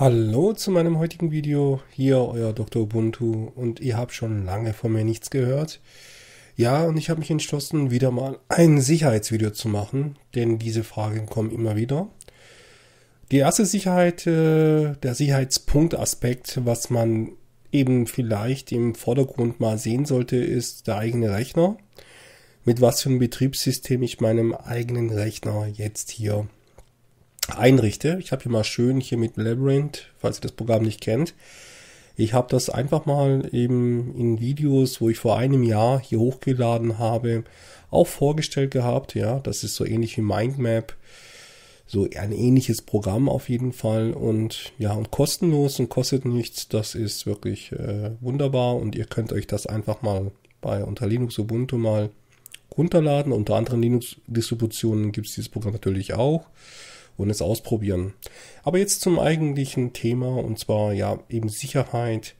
Hallo zu meinem heutigen Video. Hier euer Dr. Ubuntu und ihr habt schon lange von mir nichts gehört. Ja, und ich habe mich entschlossen, wieder mal ein Sicherheitsvideo zu machen, denn diese Fragen kommen immer wieder. Die erste Sicherheit, äh, der Sicherheitspunktaspekt, was man eben vielleicht im Vordergrund mal sehen sollte, ist der eigene Rechner. Mit was für einem Betriebssystem ich meinem eigenen Rechner jetzt hier einrichte. Ich habe hier mal schön hier mit Labyrinth, falls ihr das Programm nicht kennt. Ich habe das einfach mal eben in Videos, wo ich vor einem Jahr hier hochgeladen habe, auch vorgestellt gehabt. Ja, das ist so ähnlich wie Mindmap. So ein ähnliches Programm auf jeden Fall und ja und kostenlos und kostet nichts. Das ist wirklich äh, wunderbar und ihr könnt euch das einfach mal bei unter Linux Ubuntu mal runterladen. Unter anderen Linux-Distributionen gibt es dieses Programm natürlich auch und es ausprobieren. Aber jetzt zum eigentlichen Thema und zwar ja eben Sicherheit,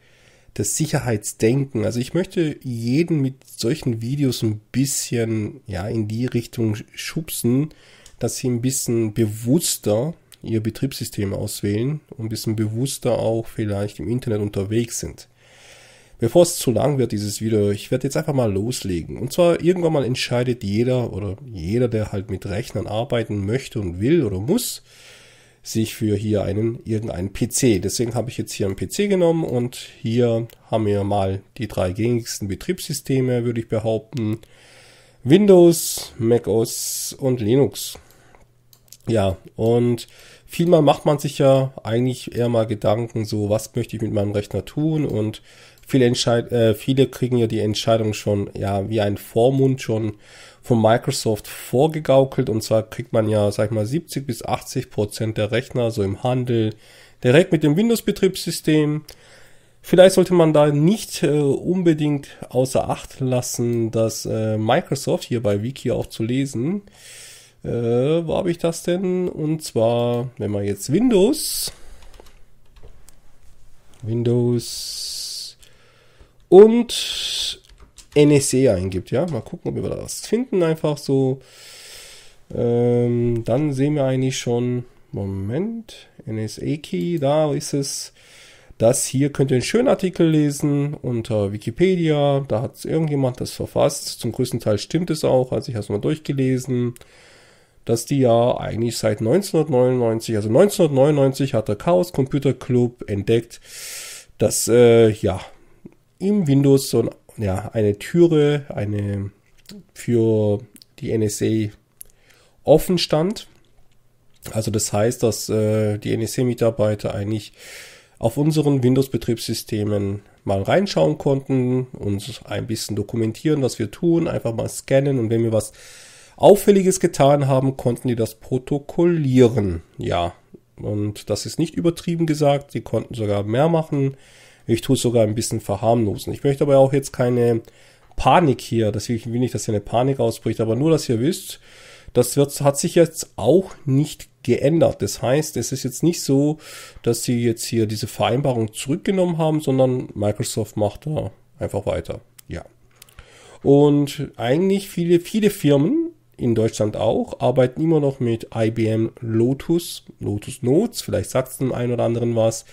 das Sicherheitsdenken. Also ich möchte jeden mit solchen Videos ein bisschen ja in die Richtung schubsen, dass sie ein bisschen bewusster ihr Betriebssystem auswählen und ein bisschen bewusster auch vielleicht im Internet unterwegs sind. Bevor es zu lang wird, dieses Video, ich werde jetzt einfach mal loslegen. Und zwar irgendwann mal entscheidet jeder oder jeder, der halt mit Rechnern arbeiten möchte und will oder muss, sich für hier einen irgendeinen PC. Deswegen habe ich jetzt hier einen PC genommen und hier haben wir mal die drei gängigsten Betriebssysteme, würde ich behaupten. Windows, macOS und Linux. Ja, und vielmal macht man sich ja eigentlich eher mal Gedanken, so was möchte ich mit meinem Rechner tun und Viele, Entscheid äh, viele kriegen ja die Entscheidung schon, ja, wie ein Vormund schon von Microsoft vorgegaukelt. Und zwar kriegt man ja, sag ich mal, 70 bis 80 Prozent der Rechner so im Handel direkt mit dem Windows-Betriebssystem. Vielleicht sollte man da nicht äh, unbedingt außer Acht lassen, dass äh, Microsoft hier bei Wiki auch zu lesen. Äh, wo habe ich das denn? Und zwar, wenn man jetzt Windows, Windows und NSE eingibt, ja. Mal gucken, ob wir das finden, einfach so. Ähm, dann sehen wir eigentlich schon, Moment, NSA-Key, da ist es. Das hier könnt ihr einen schönen Artikel lesen unter Wikipedia. Da hat irgendjemand das verfasst. Zum größten Teil stimmt es auch. Also ich habe es mal durchgelesen, dass die ja eigentlich seit 1999, also 1999 hat der Chaos Computer Club entdeckt, dass äh, ja im Windows so ja, eine Türe, eine für die NSA offen stand. Also das heißt, dass äh, die NSA-Mitarbeiter eigentlich auf unseren Windows-Betriebssystemen mal reinschauen konnten, uns ein bisschen dokumentieren, was wir tun, einfach mal scannen und wenn wir was Auffälliges getan haben, konnten die das protokollieren. Ja, und das ist nicht übertrieben gesagt, sie konnten sogar mehr machen. Ich tue es sogar ein bisschen verharmlosen. Ich möchte aber auch jetzt keine Panik hier, dass ich will nicht, dass hier eine Panik ausbricht, aber nur, dass ihr wisst, das wird, hat sich jetzt auch nicht geändert. Das heißt, es ist jetzt nicht so, dass sie jetzt hier diese Vereinbarung zurückgenommen haben, sondern Microsoft macht da einfach weiter. Ja. Und eigentlich viele, viele Firmen in Deutschland auch arbeiten immer noch mit IBM Lotus, Lotus Notes. Vielleicht sagt es dem einen oder anderen was.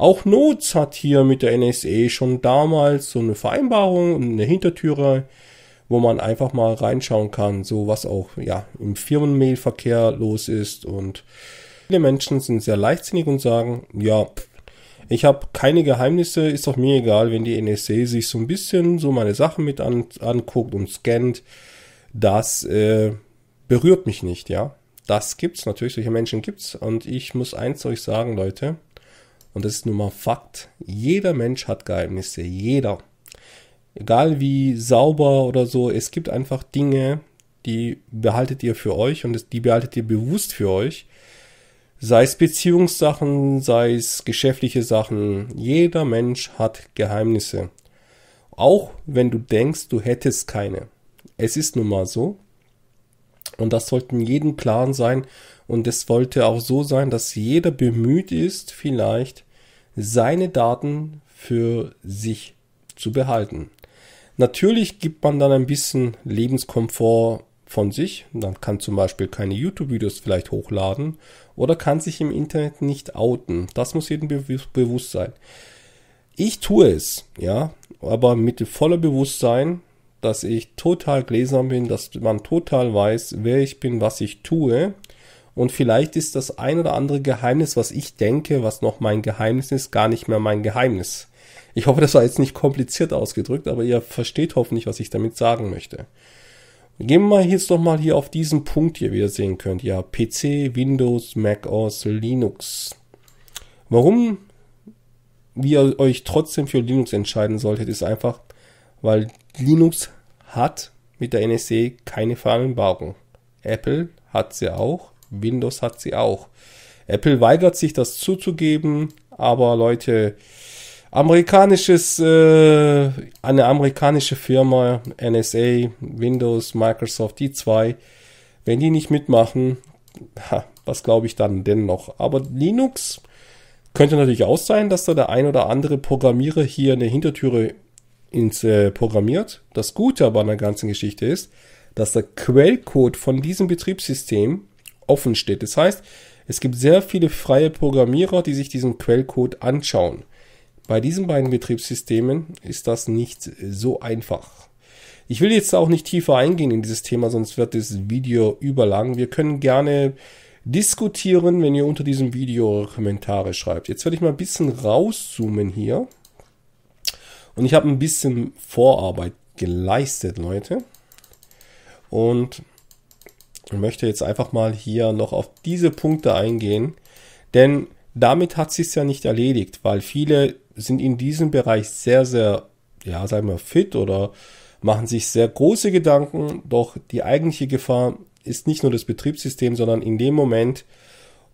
Auch Notes hat hier mit der NSA schon damals so eine Vereinbarung eine Hintertüre, wo man einfach mal reinschauen kann, so was auch ja im Firmenmailverkehr los ist und viele Menschen sind sehr leichtsinnig und sagen, ja, ich habe keine Geheimnisse, ist doch mir egal, wenn die NSA sich so ein bisschen so meine Sachen mit an, anguckt und scannt. Das äh, berührt mich nicht, ja. Das gibt's natürlich, solche Menschen gibt's und ich muss eins euch sagen, Leute, und das ist nun mal Fakt. Jeder Mensch hat Geheimnisse. Jeder. Egal wie sauber oder so. Es gibt einfach Dinge, die behaltet ihr für euch und die behaltet ihr bewusst für euch. Sei es Beziehungssachen, sei es geschäftliche Sachen. Jeder Mensch hat Geheimnisse. Auch wenn du denkst, du hättest keine. Es ist nun mal so. Und das sollten jedem klar sein. Und es wollte auch so sein, dass jeder bemüht ist, vielleicht seine Daten für sich zu behalten. Natürlich gibt man dann ein bisschen Lebenskomfort von sich. Man kann zum Beispiel keine YouTube-Videos vielleicht hochladen oder kann sich im Internet nicht outen. Das muss jedem be bewusst sein. Ich tue es, ja, aber mit voller Bewusstsein, dass ich total gläsern bin, dass man total weiß, wer ich bin, was ich tue. Und vielleicht ist das ein oder andere Geheimnis, was ich denke, was noch mein Geheimnis ist, gar nicht mehr mein Geheimnis. Ich hoffe, das war jetzt nicht kompliziert ausgedrückt, aber ihr versteht hoffentlich, was ich damit sagen möchte. Gehen wir jetzt doch mal hier auf diesen Punkt hier, wie ihr sehen könnt. Ja, PC, Windows, Mac OS, Linux. Warum ihr euch trotzdem für Linux entscheiden solltet, ist einfach, weil Linux hat mit der NSA keine Vereinbarung. Apple hat sie auch, Windows hat sie auch. Apple weigert sich das zuzugeben, aber Leute, amerikanisches, äh, eine amerikanische Firma, NSA, Windows, Microsoft, die zwei, wenn die nicht mitmachen, ha, was glaube ich dann denn noch? Aber Linux könnte natürlich auch sein, dass da der ein oder andere Programmierer hier eine Hintertüre ins äh, programmiert. Das Gute aber an der ganzen Geschichte ist, dass der Quellcode von diesem Betriebssystem offen steht. Das heißt, es gibt sehr viele freie Programmierer, die sich diesen Quellcode anschauen. Bei diesen beiden Betriebssystemen ist das nicht so einfach. Ich will jetzt auch nicht tiefer eingehen in dieses Thema, sonst wird das Video überlang. Wir können gerne diskutieren, wenn ihr unter diesem Video Kommentare schreibt. Jetzt werde ich mal ein bisschen rauszoomen hier. Und ich habe ein bisschen Vorarbeit geleistet, Leute. Und möchte jetzt einfach mal hier noch auf diese Punkte eingehen. Denn damit hat sich ja nicht erledigt, weil viele sind in diesem Bereich sehr, sehr, ja, sagen wir, fit oder machen sich sehr große Gedanken. Doch die eigentliche Gefahr ist nicht nur das Betriebssystem, sondern in dem Moment,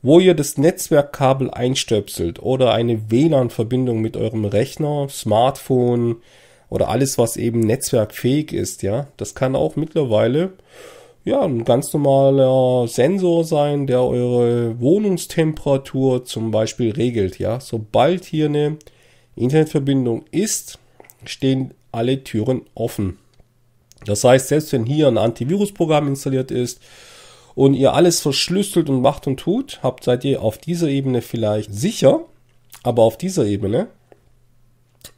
wo ihr das Netzwerkkabel einstöpselt oder eine WLAN-Verbindung mit eurem Rechner, Smartphone oder alles, was eben netzwerkfähig ist, ja, das kann auch mittlerweile ja, ein ganz normaler Sensor sein, der eure Wohnungstemperatur zum Beispiel regelt. Ja, sobald hier eine Internetverbindung ist, stehen alle Türen offen. Das heißt, selbst wenn hier ein Antivirusprogramm installiert ist und ihr alles verschlüsselt und macht und tut, habt seid ihr auf dieser Ebene vielleicht sicher, aber auf dieser Ebene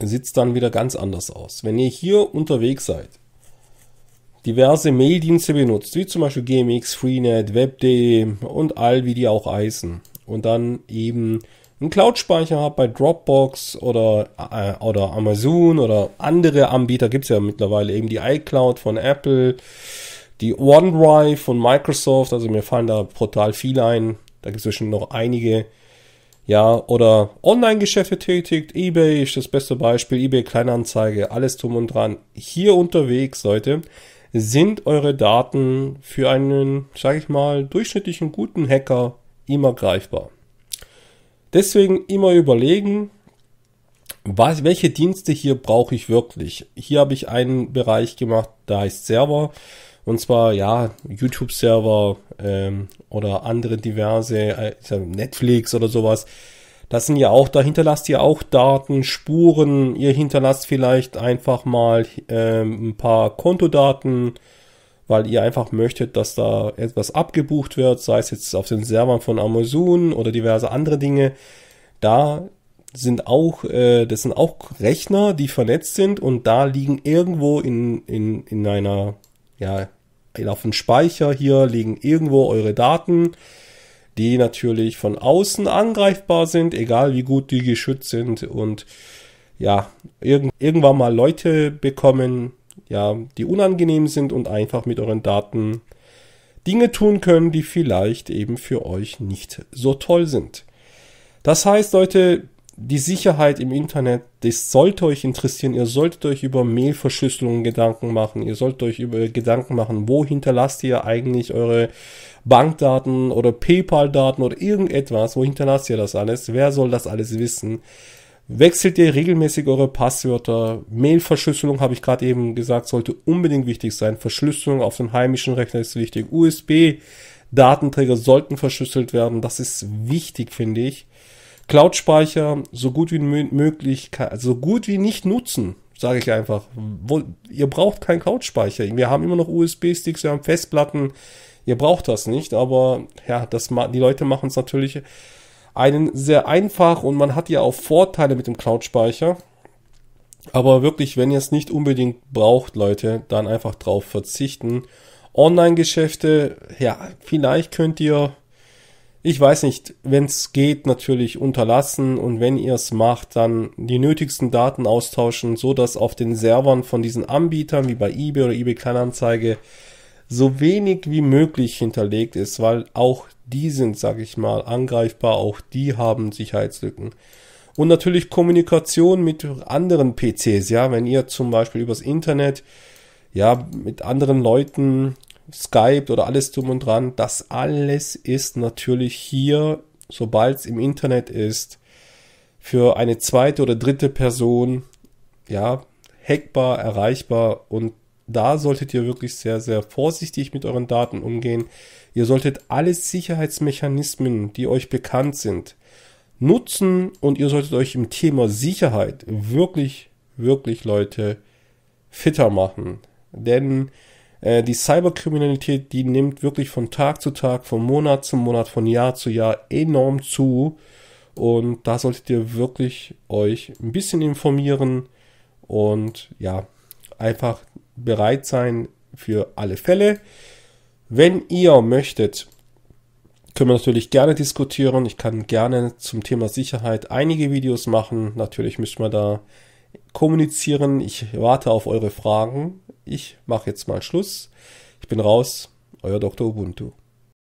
sieht es dann wieder ganz anders aus. Wenn ihr hier unterwegs seid, diverse Maildienste benutzt, wie zum Beispiel GMX, Freenet, Web.de und all wie die auch heißen und dann eben einen Cloud-Speicher habt bei Dropbox oder, äh, oder Amazon oder andere Anbieter, gibt es ja mittlerweile eben die iCloud von Apple, die OneDrive von Microsoft, also mir fallen da brutal viele ein, da gibt es ja schon noch einige, ja, oder Online-Geschäfte tätigt, eBay ist das beste Beispiel, eBay Kleinanzeige, alles drum und dran. Hier unterwegs, Leute, sind eure Daten für einen, sage ich mal, durchschnittlichen guten Hacker immer greifbar. Deswegen immer überlegen, was, welche Dienste hier brauche ich wirklich. Hier habe ich einen Bereich gemacht, da heißt Server. Und zwar, ja, YouTube-Server ähm, oder andere diverse, äh, Netflix oder sowas. Das sind ja auch, da hinterlasst ihr auch Daten, Spuren. Ihr hinterlasst vielleicht einfach mal ähm, ein paar Kontodaten, weil ihr einfach möchtet, dass da etwas abgebucht wird, sei es jetzt auf den Servern von Amazon oder diverse andere Dinge. Da sind auch, äh, das sind auch Rechner, die vernetzt sind und da liegen irgendwo in, in, in einer, ja, auf dem Speicher hier liegen irgendwo eure Daten, die natürlich von außen angreifbar sind, egal wie gut die geschützt sind und ja, irg irgendwann mal Leute bekommen, ja, die unangenehm sind und einfach mit euren Daten Dinge tun können, die vielleicht eben für euch nicht so toll sind. Das heißt, Leute, die Sicherheit im Internet, das sollte euch interessieren. Ihr solltet euch über Mailverschlüsselung Gedanken machen. Ihr solltet euch über Gedanken machen, wo hinterlasst ihr eigentlich eure Bankdaten oder PayPal-Daten oder irgendetwas. Wo hinterlasst ihr das alles? Wer soll das alles wissen? Wechselt ihr regelmäßig eure Passwörter? Mailverschlüsselung, habe ich gerade eben gesagt, sollte unbedingt wichtig sein. Verschlüsselung auf dem heimischen Rechner ist wichtig. USB-Datenträger sollten verschlüsselt werden. Das ist wichtig, finde ich. Cloud-Speicher so gut wie möglich, so gut wie nicht nutzen. sage ich einfach. Wo, ihr braucht keinen Cloud-Speicher. Wir haben immer noch USB-Sticks, wir haben Festplatten. Ihr braucht das nicht, aber ja, das, die Leute machen es natürlich einen sehr einfach und man hat ja auch Vorteile mit dem Cloud-Speicher. Aber wirklich, wenn ihr es nicht unbedingt braucht, Leute, dann einfach drauf verzichten. Online-Geschäfte, ja, vielleicht könnt ihr, ich weiß nicht, wenn es geht, natürlich unterlassen und wenn ihr es macht, dann die nötigsten Daten austauschen, so dass auf den Servern von diesen Anbietern wie bei eBay oder eBay Kleinanzeige so wenig wie möglich hinterlegt ist, weil auch die sind, sag ich mal, angreifbar, auch die haben Sicherheitslücken. Und natürlich Kommunikation mit anderen PCs, ja, wenn ihr zum Beispiel übers Internet, ja, mit anderen Leuten Skype oder alles drum und dran, das alles ist natürlich hier, sobald es im Internet ist, für eine zweite oder dritte Person, ja, hackbar, erreichbar und da solltet ihr wirklich sehr, sehr vorsichtig mit euren Daten umgehen. Ihr solltet alle Sicherheitsmechanismen, die euch bekannt sind, nutzen und ihr solltet euch im Thema Sicherheit wirklich, wirklich Leute fitter machen. Denn äh, die Cyberkriminalität, die nimmt wirklich von Tag zu Tag, von Monat zu Monat, von Jahr zu Jahr enorm zu. Und da solltet ihr wirklich euch ein bisschen informieren und ja, einfach bereit sein für alle Fälle. Wenn ihr möchtet, können wir natürlich gerne diskutieren. Ich kann gerne zum Thema Sicherheit einige Videos machen. Natürlich müssen wir da kommunizieren. Ich warte auf eure Fragen. Ich mache jetzt mal Schluss. Ich bin raus. Euer Dr. Ubuntu.